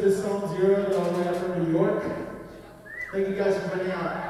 to the Stones Euro down from New York. Thank you guys for coming out.